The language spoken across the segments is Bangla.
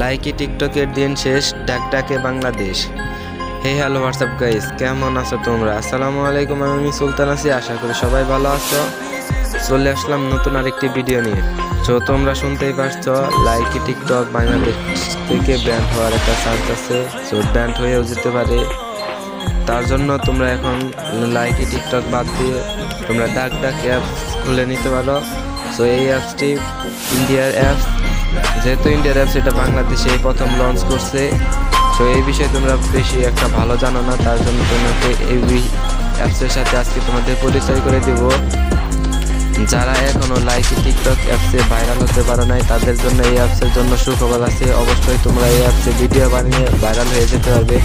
লাইকি টিকটকের দিন শেষ ডাক ডাকে Bangladesh. Hey hello, WhatsApp guys, কেমন আছো তোমরা? আসসালামু আলাইকুম, আমি সুলতান আছি, আশা করি সবাই ভালো আছো। চলে আসলাম নতুন আরেকটি ভিডিও নিয়ে। তো তোমরা শুনতেই পারছ, লাইকি টিকটক বাংলাদেশ থেকে ব্যান্ড হওয়ার একটা চান্স আছে। তো ব্যান্ড হয়েও যেতে পারে। তার জন্য তোমরা এখন লাইকি টিকটক বাদ দিয়ে তোমরা ডাক ডাক অ্যাপস খুলে নিতে পারো। তো এই অ্যাপসটি ইন্ডিয়ার অ্যাপস যেহেতু ইন্ডিয়ার অ্যাপস এটা বাংলাদেশে প্রথম লঞ্চ করছে, তো এই বিষয়ে তোমরা বেশি একটা ভালো জানো না, তার জন্য তোমাকে এই অ্যাপসের সাথে আজকে তোমাদের পরিচয় করে দেব। যারা এখনও লাইকি টিকটক অ্যাপসে ভাইরাল হতে পারো নাই, তাদের জন্য এই অ্যাপসের জন্য সুখবর আছে। অবশ্যই তোমরা এই অ্যাপসে ভিডিও বানিয়ে ভাইরাল হয়ে যেতে পারবে।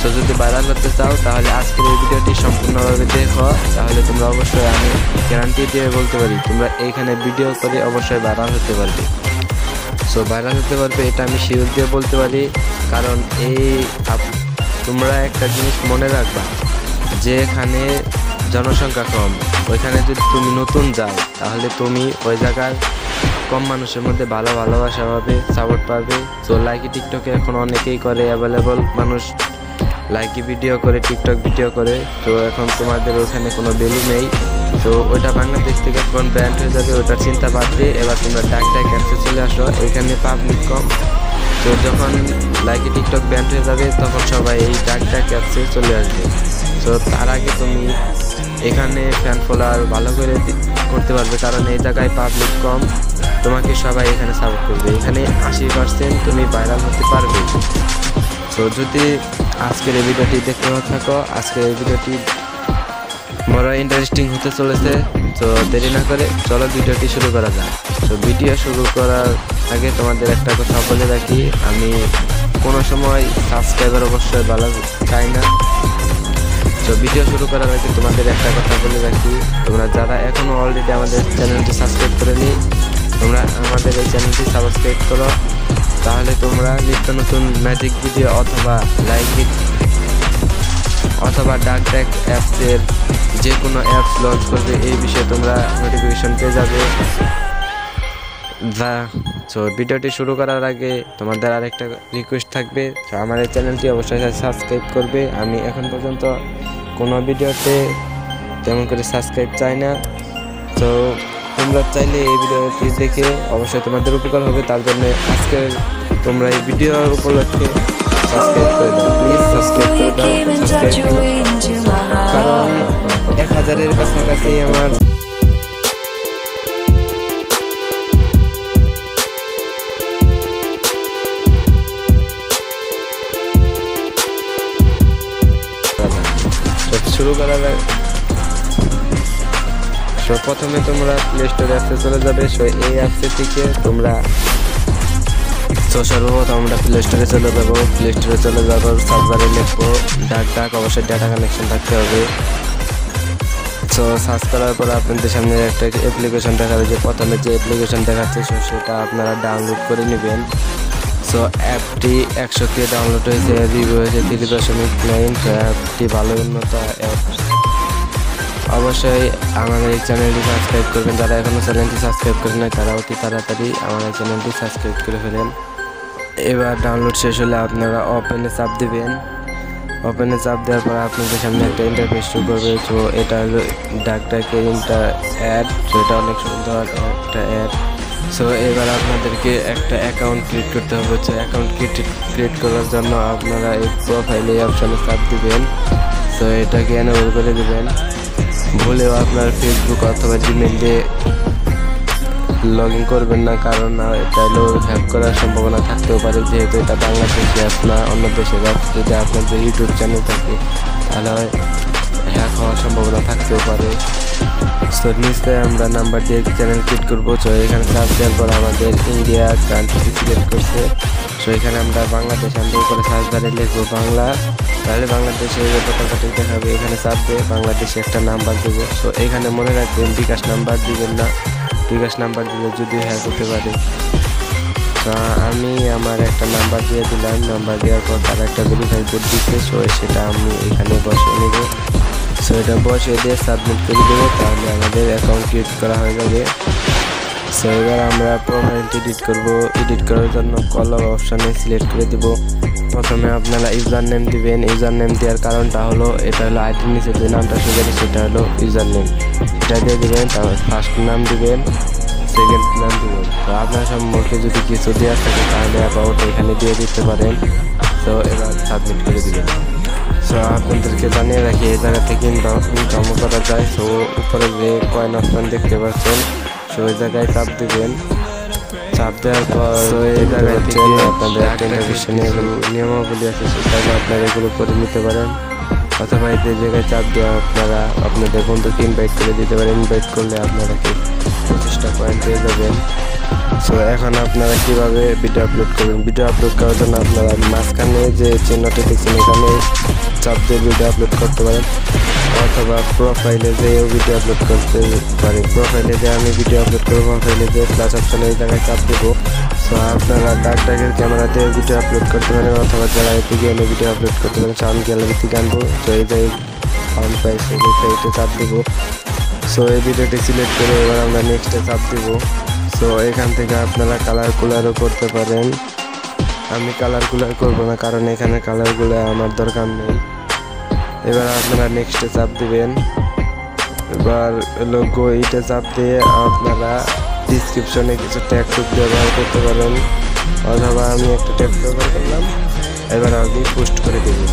তো যদি ভাইরাল হতে চাও, তাহলে আজকের এই ভিডিওটি সম্পূর্ণভাবে দেখো। তাহলে তোমরা অবশ্যই আমি গ্যারান্টি দিয়ে বলতে পারি, তোমরা এইখানে ভিডিও করে অবশ্যই ভাইরাল হতে পারবে। সো ভাইরাল হতে পারবে, এটা আমি শিওর দিয়ে বলতে পারি। কারণ এই তোমরা একটা জিনিস মনে রাখবা, যে এখানে জনসংখ্যা কম, ওইখানে যদি তুমি নতুন যাও, তাহলে তুমি ওই জায়গার কম মানুষের মধ্যে ভালো ভালোবাসা পাবে সাপোর্ট পাবে। তো লাইকি টিকটকে এখন অনেকেই করে অ্যাভেলেবল মানুষ। লাইকি ভিডিও করে টিকটক ভিডিও করে। তো, এখন তোমাদের ওখানে কোনো ভ্যালু নেই। তো ওইটা বাংলাদেশ থেকে এখন ব্যান্ড হয়ে যাবে ওটার চিন্তা বাদ দিয়ে এবার তোমরা ডাক ডাক চলে আসো এখানে পাবলিক কম তো যখন লাইকি টিকটক ব্যান্ড হয়ে যাবে, তখন সবাই এই ডাক ডাক চলে আসবে। তো তার আগে তুমি এখানে ফ্যান ফলোয়ার ভালো করে করতে পারবে, কারণ এই জায়গায় পাবলিক কম তোমাকে সবাই এখানে সাপোর্ট করবে। এখানে আশি পার্সেন্ট তুমি ভাইরাল হতে পারবে। তো যদি আজকের এই ভিডিওটি দেখতে থাকো, আজকের এই ভিডিওটি বড় ইন্টারেস্টিং হতে চলেছে, তো দেরি না করে চলো ভিডিওটি শুরু করা যাক। তো ভিডিও শুরু করার আগে তোমাদের একটা কথা বলে রাখি, আমি কোনো সময় সাবস্ক্রাইবার অবশ্যই ভালো চাই না। তো ভিডিও শুরু করার আগে তোমাদের একটা কথা বলে রাখি, তোমরা যারা এখনও অলরেডি আমাদের চ্যানেলটি সাবস্ক্রাইব করেনি, তোমরা আমাদের এই চ্যানেলটি সাবস্ক্রাইব করো। তাহলে তোমরা নিত্য নতুন ম্যাজিক ভিডিও অথবা লাইভ অথবা ডাক ডাক অ্যাপসের যে কোনো অ্যাপস লঞ্চ করবে, এই বিষয়ে তোমরা নোটিফিকেশন পেয়ে যাবে। যা তো ভিডিওটি শুরু করার আগে তোমাদের আরেকটা রিকোয়েস্ট থাকবে, তো আমার এই চ্যানেলটি অবশ্যই সাবস্ক্রাইব করবে। আমি এখন পর্যন্ত কোনো ভিডিওতে তেমন করে সাবস্ক্রাইব চাই না। তো তোমরা চাইলে এই ভিডিওটি দেখে অবশ্যই তোমাদের উপকার হবে। তার জন্য আজকে তোমরা এই ভিডিও উপলক্ষে সাবস্ক্রাইব করে দাও। কারণ এক হাজারের কাছাকাছি আমার শুরু করার প্রথমে তোমরা প্লে স্টোর অ্যাপসে চলে যাবে। সো এই অ্যাপসে থেকে তোমরা তো সর্বপ্রথম আমরা প্লে স্টোরে চলে যাব। প্লে স্টোরে চলে যাব সার্ভারে লিখব ডাক ডাক অবশ্যই ডাটা কানেকশন থাকতে হবে। তো সার্চ করার পর আপনাদের সামনে একটা অ্যাপ্লিকেশন দেখাবে যে প্রথমে যে অ্যাপ্লিকেশন দেখাচ্ছে সেটা আপনারা ডাউনলোড করে নেবেন। সো অ্যাপটি একশো কে ডাউনলোড হয়েছে রিভিউ হয়েছে তিরিশ দশমিক নাইন অ্যাপটি ভালো উন্নত অ্যাপ। অবশ্যই আমাদের এই চ্যানেলটি সাবস্ক্রাইব করবেন। যারা এখনও চ্যানেলটি সাবস্ক্রাইব করেন না তারা অতি তাড়াতাড়ি আমাদের চ্যানেলটি সাবস্ক্রাইব করে ফেলেন। এবার ডাউনলোড শেষ হলে আপনারা ওপেনে চাপ দেবেন। ওপেনে চাপ দেওয়ার পর আপনাদের সামনে একটা ইন্টারফেস শুরু করবে। তো এটা হলো ডাক ডাকের ইন্টার অ্যাড তো এটা অনেক সুন্দর একটা অ্যাড সো এবার আপনাদেরকে একটা অ্যাকাউন্ট ক্রিয়েট করতে হবে। তো অ্যাকাউন্ট ক্রিয়েট করার জন্য আপনারা এই প্রোফাইলে অপশানে চাপ দেবেন। তো এটাকে এনেবল করে দেবেন। ভুলেও আপনার ফেসবুক অথবা জিমেল দিয়ে লগ ইন করবেন না, কারণ হলো হ্যাক করার সম্ভাবনা থাকতেও পারে, যেহেতু এটা বাংলাদেশে অ্যাপ না, অন্য দেশে অ্যাপ যদি আপনাদের ইউটিউব চ্যানেল থাকে, তাহলে হ্যাক হওয়ার সম্ভাবনা থাকতেও পারে। তো নিচে আমরা নাম্বার দিয়ে চ্যানেল ক্রিয়েট করব। তো এখানে সার্চ দেওয়ার পর আমাদের ইন্ডিয়া কান্ট্রি সিলেক্ট করছে। তো এখানে আমরা বাংলাদেশ আমরা উপরে সার্চ লিখব বাংলা। তাহলে বাংলাদেশের পতাকাটি দেখাবে। এখানে চাপ দিয়ে বাংলাদেশে একটা নাম্বার দেবো। তো এখানে মনে রাখবেন, বিকাশ নাম্বার দিবেন না। বিকাশ নাম্বার দিলে যদি হ্যাঁ করতে পারে। তো আমি আমার একটা নাম্বার দিয়ে দিলাম। নাম্বার দেওয়ার পর তার একটা ভেরিফাই কোড দিচ্ছে। সো সেটা আমি এখানে বসে নেব। সো এটা বসিয়ে দিয়ে সাবমিট করে দেবো, তাহলে আমাদের অ্যাকাউন্ট ক্রিয়েট করা হয়ে যাবে। সো এবার আমরা প্রোফাইলটি এডিট করব। এডিট করার জন্য কলর অপশানে সিলেক্ট করে দিব। প্রথমে আপনারা ইউজার নেম দিবেন। ইউজার নেম দেওয়ার কারণটা হলো, এটা হলো আইটির নিচে যে নামটা সুযোগ সেটা হলো ইউজার নেম এটা দিয়ে দিবেন, তারপর ফার্স্ট নাম দিবেন সেকেন্ড নাম দিবেন। তো আপনার সম্পর্কে যদি কিছু দেওয়া থাকে, তাহলে অ্যাবাউট এখানে দিয়ে দিতে পারেন। তো এবার সাবমিট করে দিবেন। সো আপনাদেরকে জানিয়ে রাখি এই জায়গা থেকে ইনকাম করা যায় সো উপরে যে কয়েন অপশন দেখতে পাচ্ছেন সো ওই জায়গায় চাপ দেবেন। চাপ দেওয়ার পর সো এই জায়গায় থেকে আপনাদের একটা নিয়মাবলী আছে সেটাকে আপনারা এগুলো করে নিতে পারেন। অথবা এই জায়গায় চাপ দেওয়া আপনারা আপনাদের বন্ধুকে ইনভাইট করে দিতে পারেন। ইনভাইট করলে আপনারা কি পঁচিশটা পয়েন্ট পেয়ে যাবেন। সো এখন আপনারা কীভাবে ভিডিও আপলোড করবেন? ভিডিও আপলোড করার জন্য আপনারা মাঝখানে যে চিহ্নটি দেখছেন, এখানে চাপ দিয়ে ভিডিও আপলোড করতে পারেন। অথবা প্রোফাইলে যে ভিডিও আপলোড করতে পারি প্রোফাইলে যে আমি ভিডিও আপলোড করব প্রোফাইলে যে প্লাস অপশানে এই জায়গায় চাপ দেবো। সো আপনারা ডাক ডাকের ক্যামেরাতে ভিডিও আপলোড করতে পারেন, অথবা যারা এতে গেমে ভিডিও আপলোড করতে পারেন সাউন্ড গ্যালারি থেকে আনব তো এই যে সাউন্ড এই চাপ দেবো। সো এই ভিডিওটি সিলেক্ট করে এবার আমরা নেক্সটে চাপ দেবো। সো এখান থেকে আপনারা কালার কুলারও করতে পারেন। আমি কালার কুলার করব না, কারণ এখানে কালারগুলো আমার দরকার নেই। এবার আপনারা নেক্সটে চাপ দিবেন। এবার লোগো এইটা চাপ দিয়ে আপনারা ডিসক্রিপশনে কিছু ট্যাগ ব্যবহার করতে পারেন। অথবা আমি একটা ট্যাগ ব্যবহার করলাম। এবার আমি পোস্ট করে দেবো।